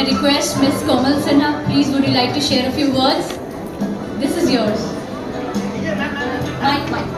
may I request Ms. Komal Sinha, please would you like to share a few words? This is yours. Mike, Mike.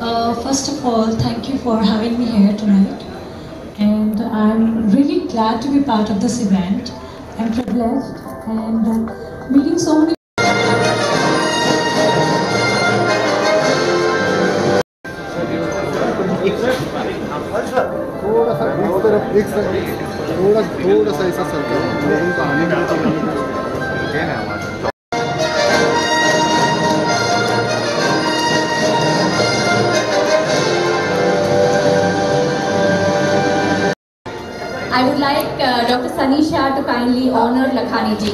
Uh, first of all, thank you for having me here tonight. And I'm really glad to be part of this event. I'm privileged and uh, meeting so many एक थोड़ा थोड़ा सा ऐसा circle लोगों को आने में तो I would like uh, Dr. Sunny Shah to kindly honor Lakhani ji.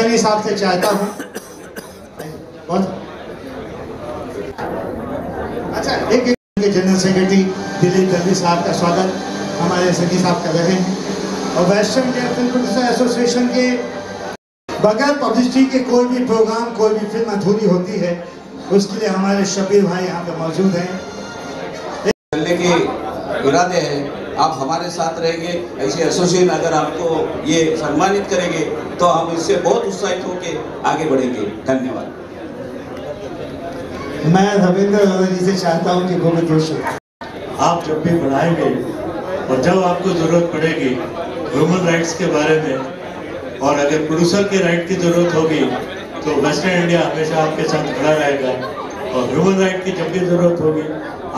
Sunny साहब से चाहता हूँ। अच्छा एक एक जनरल सेक्रेटरी दिलीप दर्दी साहब का स्वागत। हमारे सनी साहब कर रहे हैं। और वेस्टर्न प्रोड्यूसर एसोसिएशन के बगैर पब्लिसिटी के कोई भी प्रोग्राम कोई भी फ़िल्म अधूरी होती है, उसके लिए हमारे शबीर भाई यहाँ पे मौजूद हैं। के इरादे हैं। आप हमारे साथ रहेंगे ऐसे एसोसिएशन अगर आपको ये सम्मानित करेंगे तो हम इससे बहुत उत्साहित होकर आगे बढ़ेंगे। धन्यवाद। मैं रविंद्र रवि जी से चाहता हूँ कि गोविंद जोशी आप जब भी बढ़ाएँगे और जब आपको ज़रूरत पड़ेगी ह्यूमन राइट्स के बारे में और अगर प्रोड्यूसर के राइट की ज़रूरत होगी तो वेस्टर्न इंडिया हमेशा आपके साथ खड़ा रहेगा। और ह्यूमन राइट की जब भी ज़रूरत होगी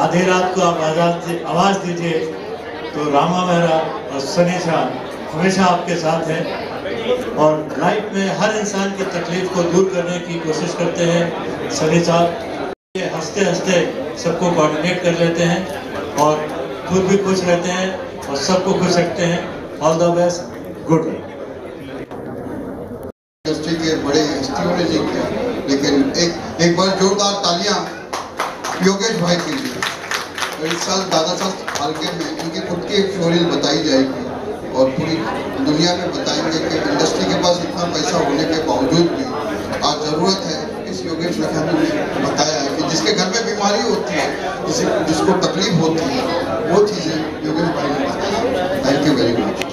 आधी रात को आप आज़ाद आवाज़ दीजिए। तो रामा मेहरा और सनी शाह हमेशा आपके साथ हैं और लाइफ में हर इंसान की तकलीफ़ को दूर करने की कोशिश करते हैं। सनी साहब ये हँसते हँसते सबको कोऑर्डिनेट कर लेते हैं और खुद भी खुश रहते हैं और सबको खुश रखते हैं। All the best good industry के बड़े हस्तियों ने लेकिन एक एक बार जोरदार तालियाँ योगेश भाई के लिए। इस साल दादा साहब फाल्के में की एक स्टोरी बताई जाएगी और पूरी दुनिया में बताएँगे कि इंडस्ट्री के पास इतना पैसा होने के बावजूद भी आज ज़रूरत है इस योगेश लखानी ने बताया है कि जिसके घर में बीमारी होती है, जिसे जिसको तकलीफ़ होती है, वो चीज़ें योगेश भाई ने बताई थैंक यू वेरी मच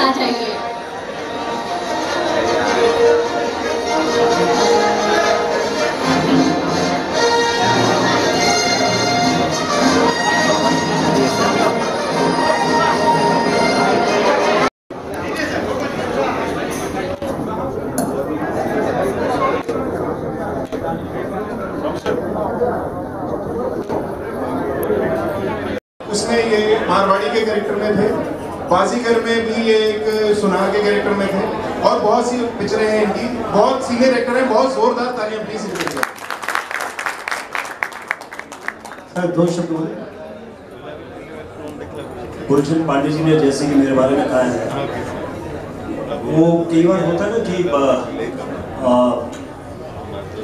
आ जाइए. मारवाड़ी के कैरेक्टर में थे। बाजीगर में भी ये एक सुनार के कैरेक्टर में थे। और बहुत सी पिक्चरें हैं इनकी। बहुत सीनियर एक्टर हैं, बहुत जोरदार तालियाँ प्लीज़ सर, दो शब्द बोले। गुलशन पांडे जी ने जैसे कि मेरे बारे में कहा है। वो कई बार होता है ना कि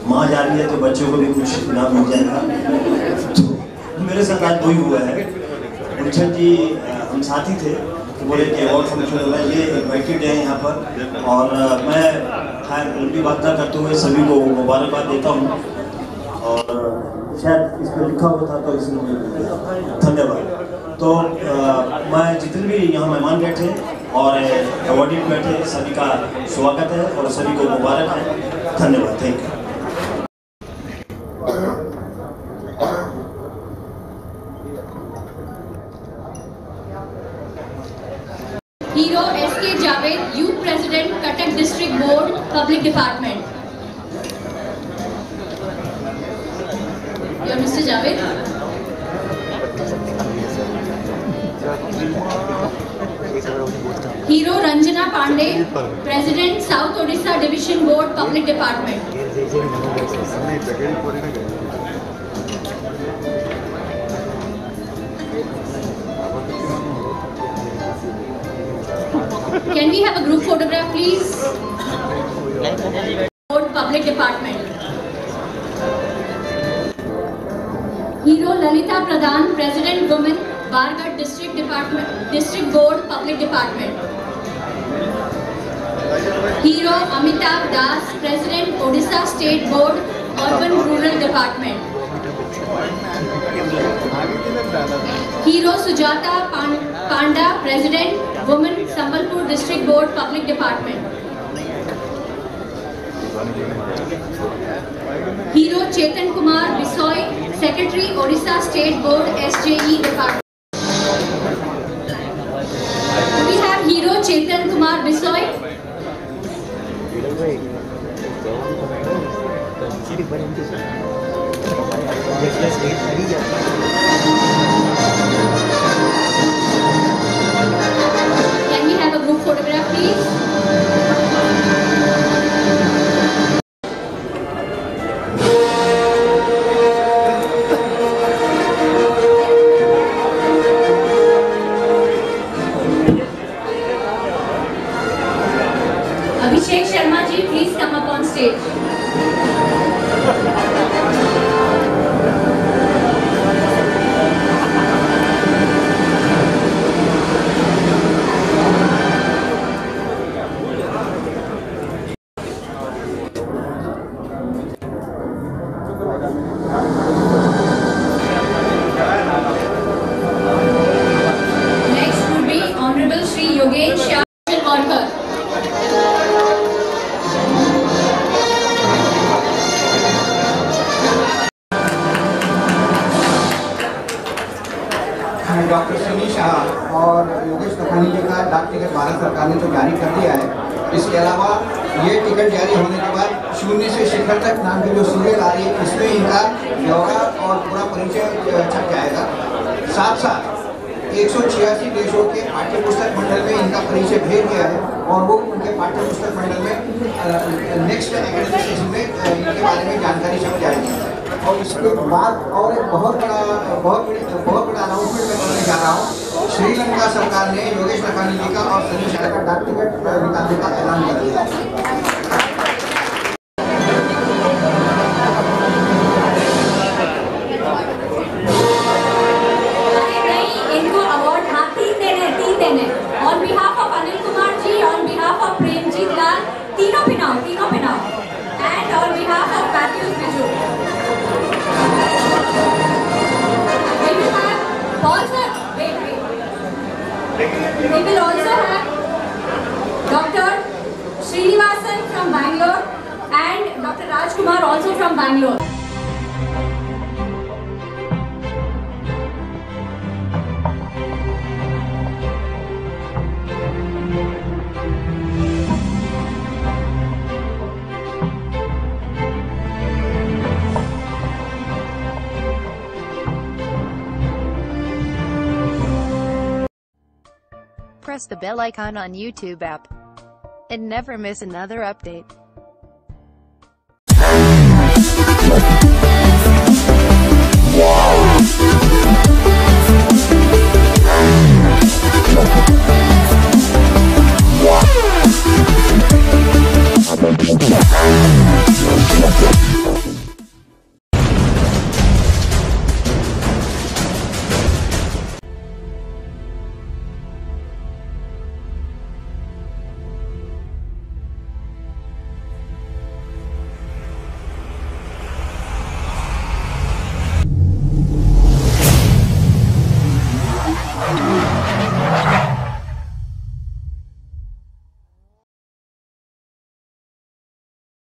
माँ जा रही है तो बच्चों को भी कुछ इनाम मिल जाएगा। तो मेरे साथ आज वही हुआ है। गुलशन जी हम साथी थे तो बोले कि अवार्ड फ़ंक्शन हो रहा है ये इन्वाइटेड है यहाँ पर। और मैं खैर लंबी बात ना करते हुए सभी को मुबारकबाद देता हूँ। और शायद इस पर लिखा हुआ था तो इसलिए धन्यवाद। तो आ, मैं जितने भी यहाँ मेहमान बैठे और अवार्डी बैठे सभी का स्वागत है और सभी को मुबारक है। धन्यवाद। Thank you hero S K Javed youth president, Cuttack district board, public department. Mister Javed? Hero Ranjana Pande, president, south Odisha division board, public department. Can we have a group photograph, please? Board Public Department. Hero Lalita Pradhan, President Women, Bargarh District Department, District Board Public Department. Hero Amitabh Das, President Odisha State Board, Urban Rural Department. Hero Sujata Panda, President, women Sambalpur district board public department hero Chetan Kumar Bisoi secretary Odisha state board SJE department we have hero Chetan Kumar Bisoi peace. जारी कर दिया है। इसके अलावा ये ticket जारी होने के बाद शून्य से शिखर तक नाम की जो सीरियल आ रही है, इसमें इनका ब्यौरा और पूरा परिचय छप जाएगा। साथ साथ एक सौ छियासी देशों के पाठ्य पुस्तक मंडल में इनका परिचय भेज दिया है और वो उनके पाठ्य पुस्तक मंडल में नेक्स्ट एकेडमिक में इनके बारे में जानकारी छप जाएगी। और इसके बाद और एक बहुत बड़ा, बहुत बड़ी, बहुत बड़ा अनाउंसमेंट मैं करने जा रहा हूँ। श्रीलंका सरकार ने योगेश लखानी जी का और सनी शाह का डाक टिकट निकालने का ऐलान कर दिया। Dr. Rajkumar also from Bangalore. Press the bell icon on YouTube app and never miss another update.